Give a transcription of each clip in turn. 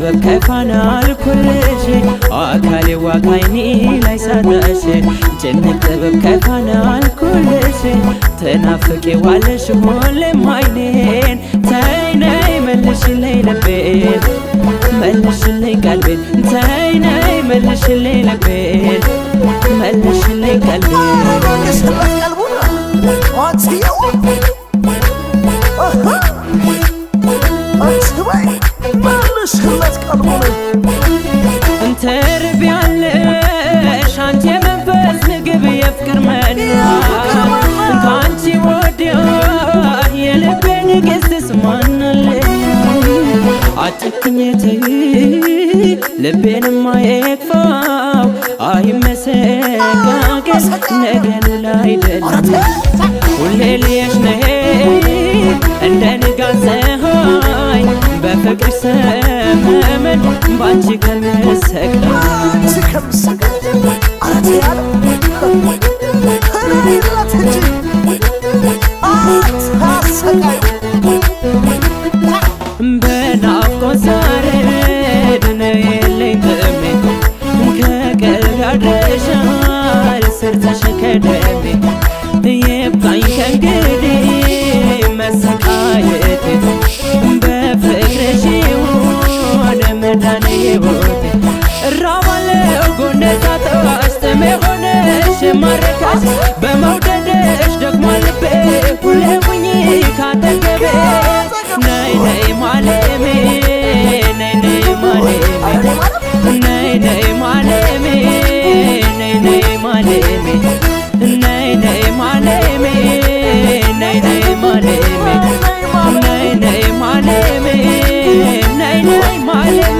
سببك كان على شيء أكلي وعيني ليس تأشي جنك سببك كان على شيء تنافقي ولا شمول ماينين. تايناي ملش اللي لبيت ملش اللي قلبي تايناي ملش اللي لبيت ملش اللي قلبي What's the way? ማግኘት ልቤንም አይክፋው አይመሰጋገል ነገን ላይደለም ሁሌ ልየሽ ነሄ እንደ ንጋት ፀሐይ በፍቅር ሰመመን ባንቺ ከምሰቀል ሆነሽ ማረካሽ በመውደድሽ ደግሞ ልቤ ሁሌ ሁኚ ካጠገቤ። ነይ ነይ ማለሜ ነይ ነይ ማለሜ ነይ ነይ ማለሜ ነይ ነይ ማለሜ ነይ ነይ ማለሜ ነይ ነይ ማለሜ ነይ ነይ ማለሜ ነይ ነይ ማለሜ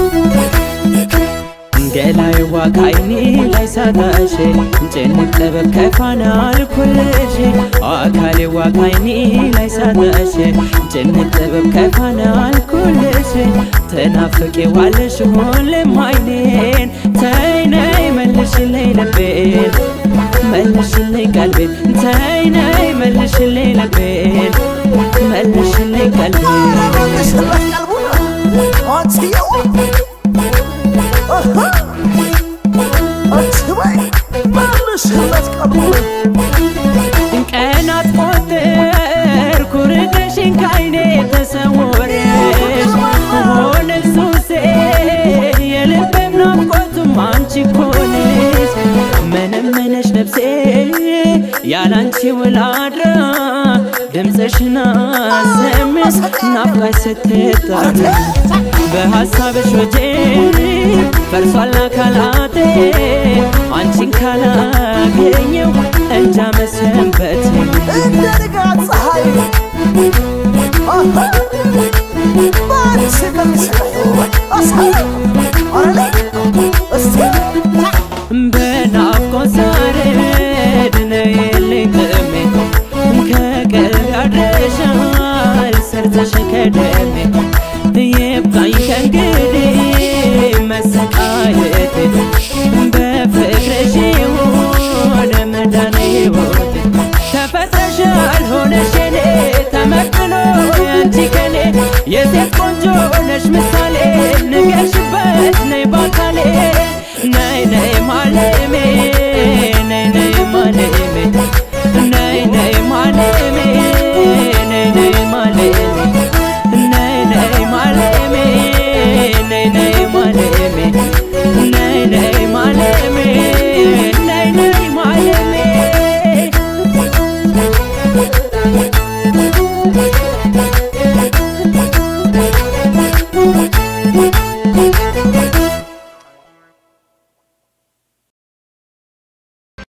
وكايني ليس داشي جنب لبل كفانا لكل شيء وكالي وكايني ليس داشي جنب لبل كفانا لكل شيء تنافكي والش كل ماينين تايني ملش اللي لبين ملش اللي قلبي. تايني ملش اللي لبين ملش اللي قلبي. ملش اللي قلبي. ያላንቺ ውላድራ ድምፅሽና ስምስ ናፍቃሽ ስትጣሪ በሀሳብሽ ወጀብ ፈርሷል አካላቴ አንቺን ካላገኘው እንጃ መሰንበቴ